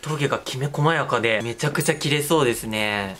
峠がきめ細やかでめちゃくちゃ切れそうですね。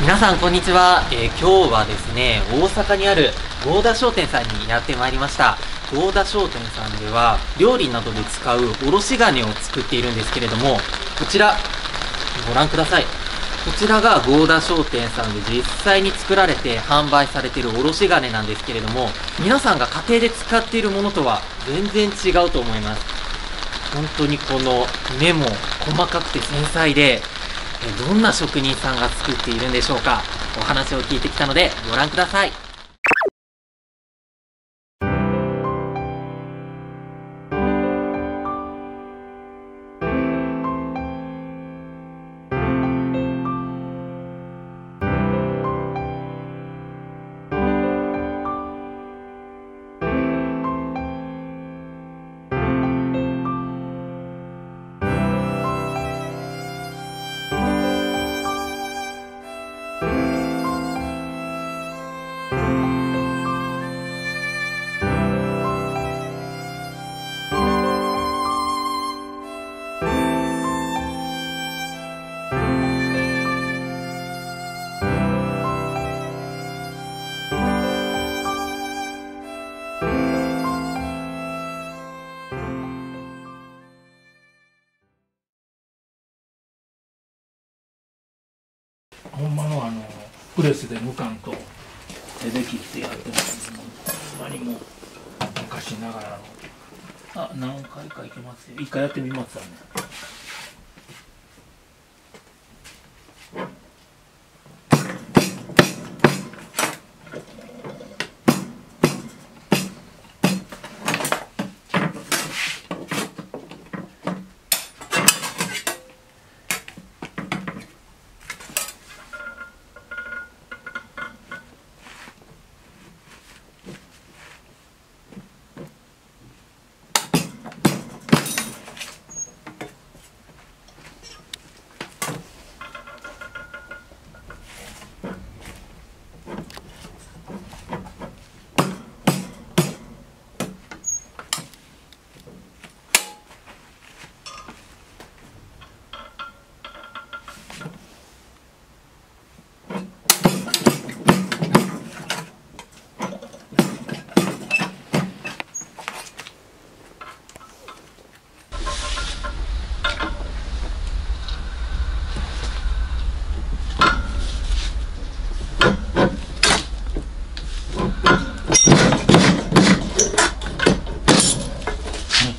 皆さんこんにちは、えー今日はですね大阪にある合田商店さんにやってまいりました。合田商店さんでは料理などで使うおろし金を作っているんですけれどもこちらご覧ください。こちらが合田商店さんで実際に作られて販売されているおろし金なんですけれども皆さんが家庭で使っているものとは全然違うと思います。本当にこの目も細かくて繊細でどんな職人さんが作っているんでしょうか。お話を聞いてきたのでご覧ください。ほんまのあのプレスで無感と手で切ってやってます。ほんまにもう昔ながらの。あ何回かいけますよ。一回やってみますわね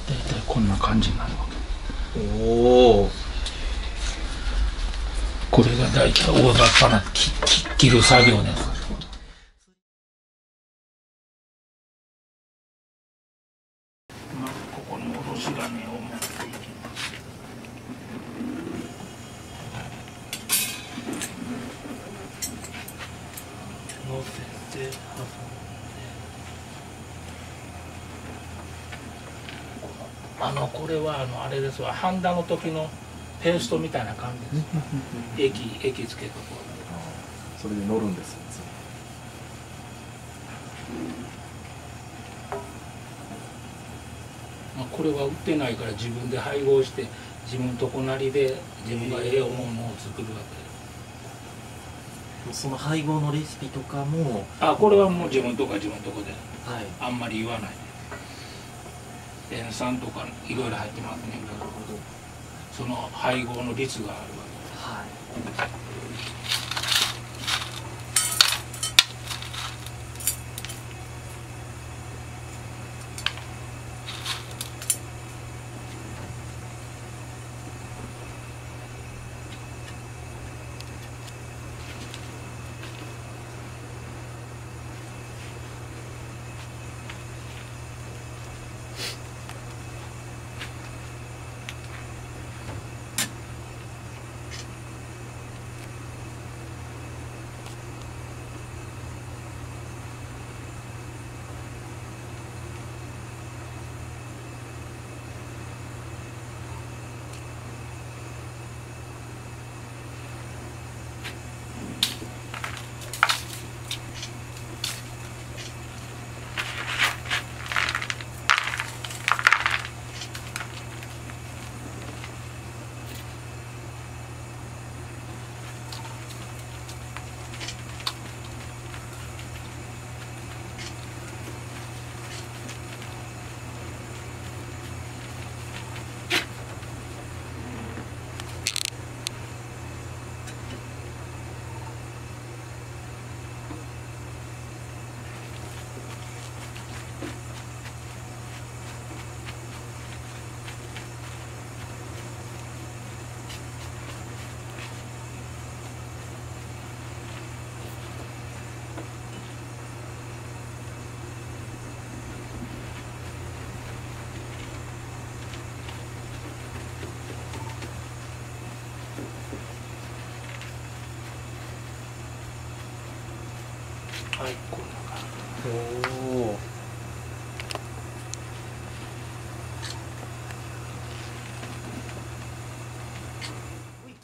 大体こんな感じになるわけおおこれが大体大雑把な切る作業ですまずここにおろし金を持っていきます乗せて挟んであのこれはあのあれですわ。ハンダの時のペーストみたいな感じです。液液つけとこそれで乗るんですよう、まあ、これは売ってないから自分で配合して自分とこなりで自分がええ思うのを作るわけ。その配合のレシピとかもあこれはもう自分とか自分とこで。はい。あんまり言わない。塩酸とかいろいろ入ってますねその配合の率があるわはい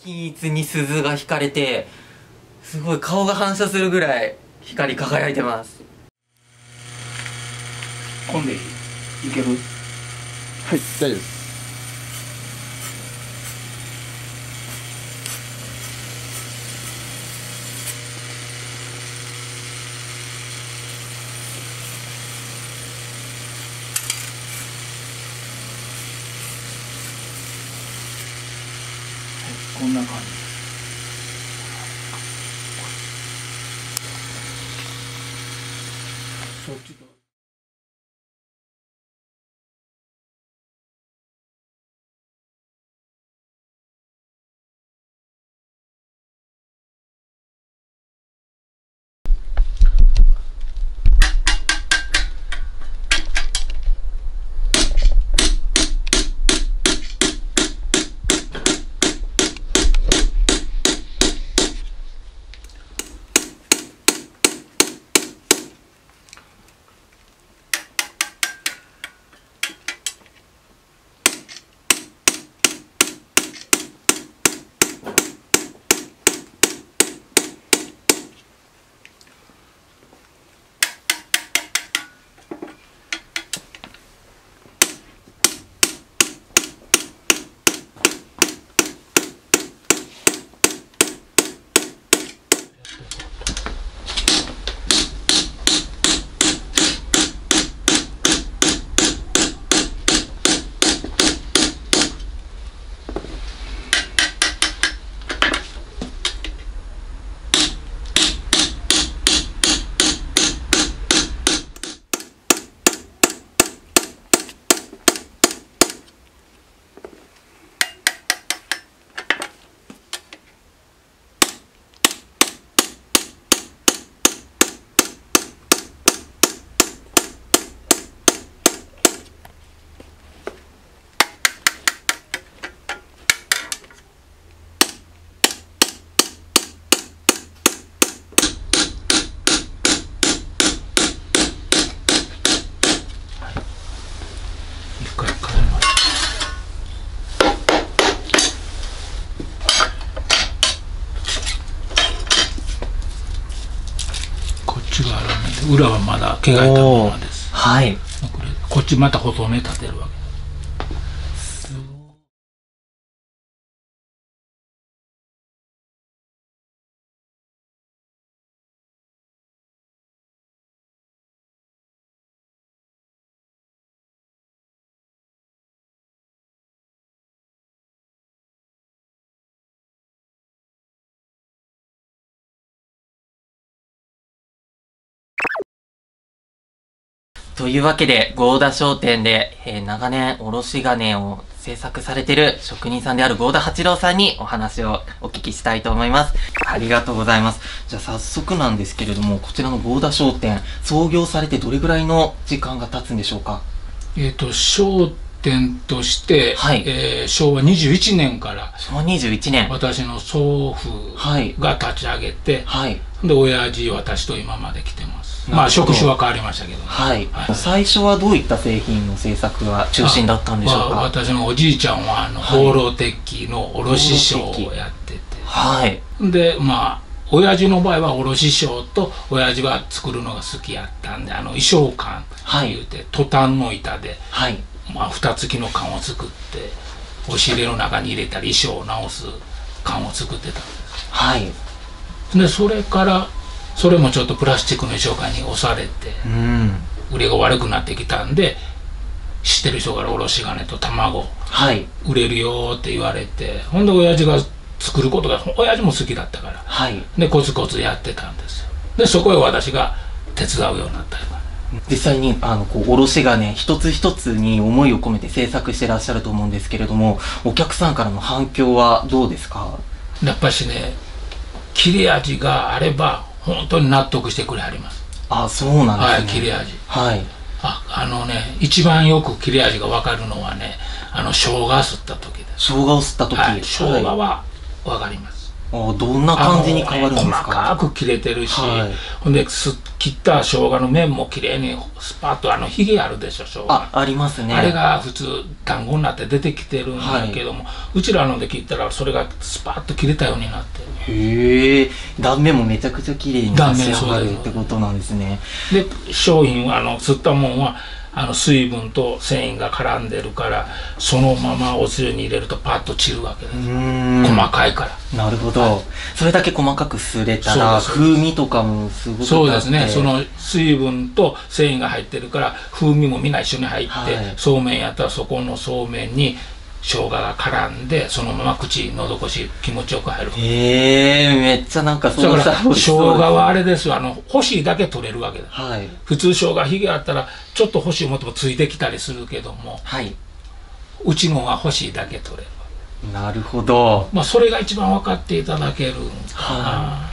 均一に鈴が引かれてすごい顔が反射するぐらい光り輝いてます。混んでいけるはい大丈夫ですこんな感じそ裏はまだ毛がいたままです。はい。これこっちまた細め立てるわけというわけで、合田商店で、えー長年おろし金を制作されている職人さんである合田八郎さんにお話をお聞きしたいと思います。ありがとうございます。じゃあ早速なんですけれども、こちらの合田商店、創業されてどれぐらいの時間が経つんでしょうか？えっ、と商店として、はいえー昭和21年から昭和21年。私の祖父はいが立ち上げて、はい。で親父私と今まで来てますまあ職種は変わりましたけどねはい。はい最初はどういった製品の製作が中心だったんでしょうか、まあ、私のおじいちゃんはあのはい放浪鉄器の卸商をやってて、はい。でまあ親父の場合は卸商と親父が作るのが好きやったんであの衣装缶はい言うて、トタンの板で、はい。まあ、蓋付きの缶を作って押し入れの中に入れたり衣装を直す缶を作ってたんですはい。でそれからそれもちょっとプラスチックの衣装缶に押されてうん。売れが悪くなってきたんで知ってる人からおろし金と卵はい。売れるよって言われてほんで親父が作ることが親父も好きだったからはい。でコツコツやってたんですよでそこへ私が手伝うようになった実際に、あの、こう、おろし金一つ一つに思いを込めて制作してらっしゃると思うんですけれども、お客さんからの反響はどうですか？やっぱしね切れ味があれば本当に納得してくれはりますあ、そうなんはいですね。切れ味はい。ああのね一番よく切れ味が分かるのはねあの生姜吸った時です生姜を吸った時。はい生姜はいは分かりますあどんな感じに変わるんですか？細かく切れてるし、はい。ほんです切った生姜の面も綺麗にスパッとあのひげあるでしょ生姜。あありますね。あれが普通団子になって出てきてるんだけども、うちらので切ったらそれがスパッと切れたようになってるへえ。断面もめちゃくちゃ綺麗に仕上がるってことなんですね。で商品はあの吸ったもんはあの水分と繊維が絡んでるからそのままおつゆに入れるとパッと散るわけです、細かいから。なるほど、それだけ細かくすれたら風味とかもすごくそうですね。その水分と繊維が入ってるから風味もみんな一緒に入って、はい。そうめんやったらそこのそうめんに生姜が絡んでそのまま口のど越し気持ちよく入る。へえめっちゃなんかそのだから生姜はあれです。よあの干しだけ取れるわけですはい。普通生姜ひげあったらちょっと干しを持ってもついてきたりするけどもはい。うちのは干しだけ取れるなるほどまあそれが一番分かっていただけるんかな、は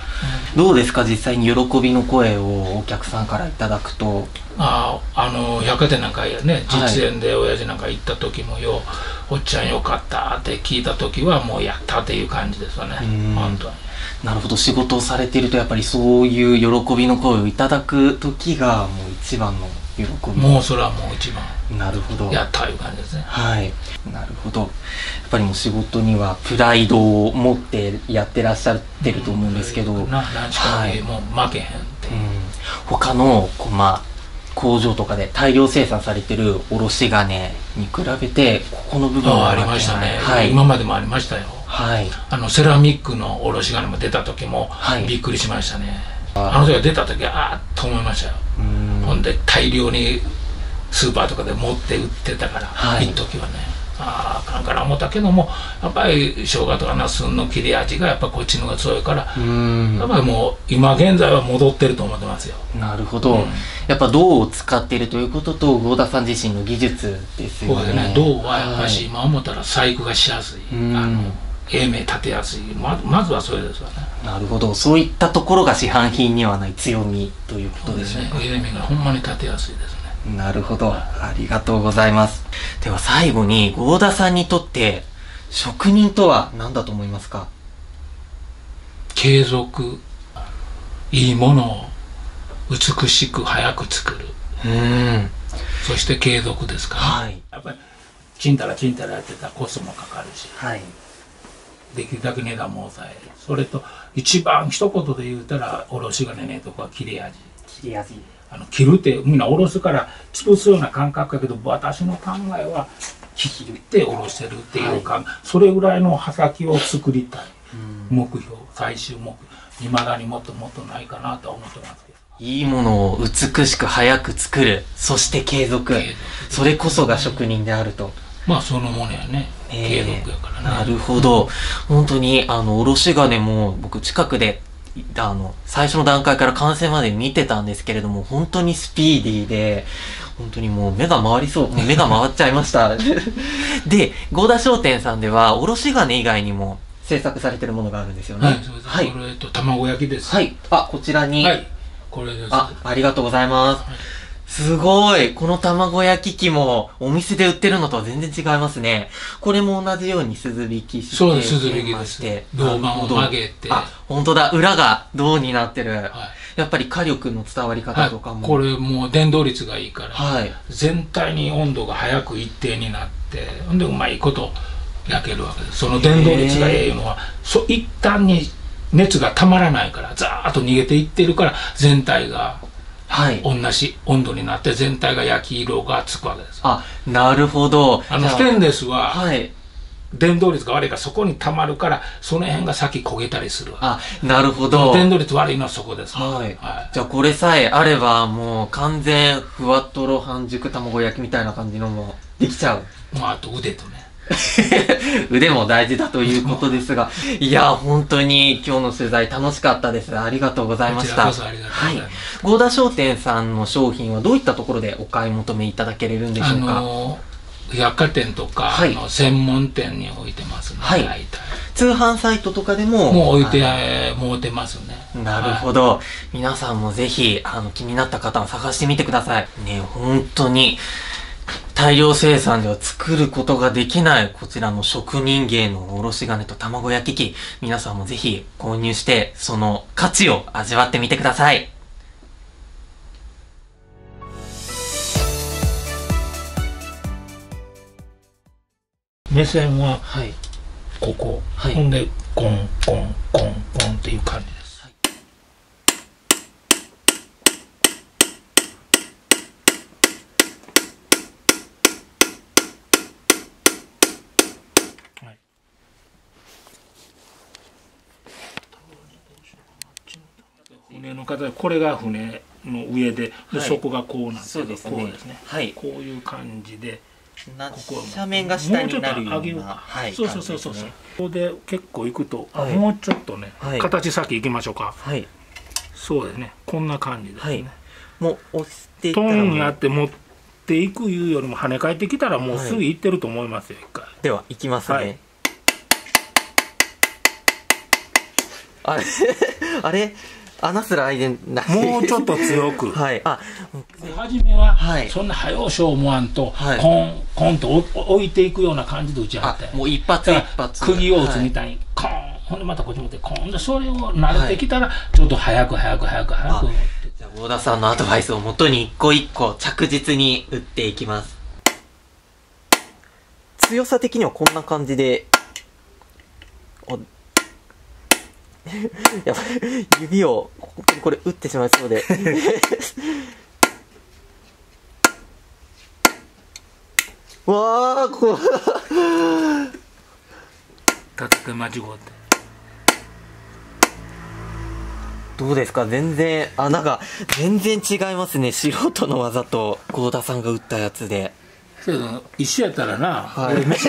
どうですか？実際に喜びの声をお客さんからいただくと。ああの百貨店なんかやねはい。実演で親父なんか行った時もよ、おっちゃんよかったって聞いた時はもうやったっていう感じですよね。うん。本当に。なるほど。仕事をされているとやっぱりそういう喜びの声をいただく時がもう一番の喜び。もうそれはもう一番。なるほど。やったいう感じですね。はい。なるほど。やっぱりもう仕事にはプライドを持ってやってらっしゃってると思うんですけど、うん、な何しかはい。もう負けへんっていう、他のこう、まあ、工場とかで大量生産されてる卸金に比べてここの部分はありましたね、はい。今までもありましたよ。はい。あのセラミックのおろし金も出た時もはい。びっくりしましたね、ああの時が出た時はああっと思いましたよ、うん。ほんで大量にスーパーとかで持って売ってたから、はい。一時はね。あああかんから思ったけどもやっぱり生姜とかナスの切れ味がやっぱこっちの方が強いから、うん。やっぱりもう今現在は戻ってると思ってますよ。なるほど、うん。やっぱ銅を使っているということと合田さん自身の技術ですよね。そうですね。銅はやっぱしはい今思ったら細工がしやすい、うん。あの英明立てやすい。ままずはそれですよね。なるほど。そういったところが市販品にはない強みということでしょうか英明がほんまに立てやすいですね。なるほど。ありがとうございます。では最後に合田さんにとって職人とは何だと思いますか？継続。いいものを美しく早く作る。うん。そして継続ですから、はい。やっぱりちんたらちんたらやってたらコストもかかるし。はいできるだけ値段も抑える。それと一番一言で言うたらおろし金ねとか切れ味。切れ味。あの切るってみんなおろすから潰すような感覚やけど私の考えは切っておろしてるっていうか、それぐらいの刃先を作りたい。目標最終目標。いまだにもっともっとないかなとは思ってますけど。いいものを美しく早く作る。そして継続。継続。それこそが職人であるとまあそのものやね継えー続やからね、なるほど。本当に、あの、おろし金も、僕、近くで、あの、最初の段階から完成まで見てたんですけれども、本当にスピーディーで、本当にもう目が回りそう、目が回っちゃいました。で、合田商店さんでは、おろし金以外にも制作されてるものがあるんですよね。はい、そうです。はいこ。れと卵焼きです。はい。あ、こちらに。はい。これです。あ、ありがとうございます。すごいこの卵焼き器もお店で売ってるのとは全然違いますね。これも同じように鈴引きして。そうです鈴引きですまして銅板を曲げてあ、本当だ。裏が銅になってる。はい。やっぱり火力の伝わりはい方とかも。これもう伝導率がいいから、はい。全体に温度が早く一定になって、ほんでうまいこと焼けるわけです。その伝導率がええのは、そ一旦に熱がたまらないから、ザーッと逃げていってるから、全体がはい。同じ温度になって、全体が焼き色がつくわけです。あ、なるほど。あの、ステンレスは、はい。伝導率が悪いからそこに溜まるからその辺が先焦げたりするわあ、なるほど。伝導率悪いのはそこですはい。はいじゃあこれさえあれば、もう完全ふわとろ半熟卵焼きみたいな感じのもできちゃう。まああと腕とね 腕も大事だということですが、いや、本当に今日の取材楽しかったです。ありがとうございました。こちらこそありがとうございますはい。合田商店さんの商品はどういったところでお買い求めいただけれるんでしあょうか、の百貨店とか、はいあの専門店に置いてますね、はい大体通販サイトとかでも。もう置いてあえーもうてますねのなるほど。皆さんもぜひ、あの、気になった方は探してみてください。ね、本当に、大量生産では作ることができないこちらの職人芸のおろし金と卵焼き器、皆さんもぜひ購入してその価値を味わってみてください。目線ははい。ここ、はいほんでコンコンコンコンっていう感じ船の形これが船の上でで、はい。そこがこうなんですけどそうですね。こうですね。はい。こういう感じでなここは斜面が下になるよもうな、はい、そうそうそうそう、ね。ここで結構いくと、あはい。もうちょっとね、はい。形先行きましょうか。はい。そうですね。こんな感じですね、はい。もう押していったトンやって持っていくいうよりも跳ね返ってきたらもうすぐ行ってると思いますよ一回。では、いきますね。はい。あれ？あれ？穴すら開いてない。もうちょっと強く はい。あ、初めは、はいそんな早うしよう思わんと、はいコンコンと置置いていくような感じで打ちはあったよもう一発一発。釘を打つみたいに、コンほんでまたこっち持ってコンでそれを慣れてきたら、ちょっと早く早く早く早くあじゃあ、大田さんのアドバイスをもとに一個一個着実に打っていきます。強さ的にはこんな感じで、お やばい、指を、これ打ってしまいそうで。わー、こ立てて間違うて。どうですか？全然、あ、なんか、全然違いますね。素人の技と、郷田さんが打ったやつで。けど一緒やったらな、はい。俺飯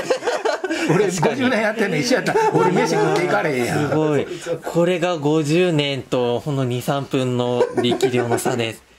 俺50年やってんの一緒やったら俺飯食っていかれへんやんすごい。これが50年と、ほんの2、3分の力量の差です。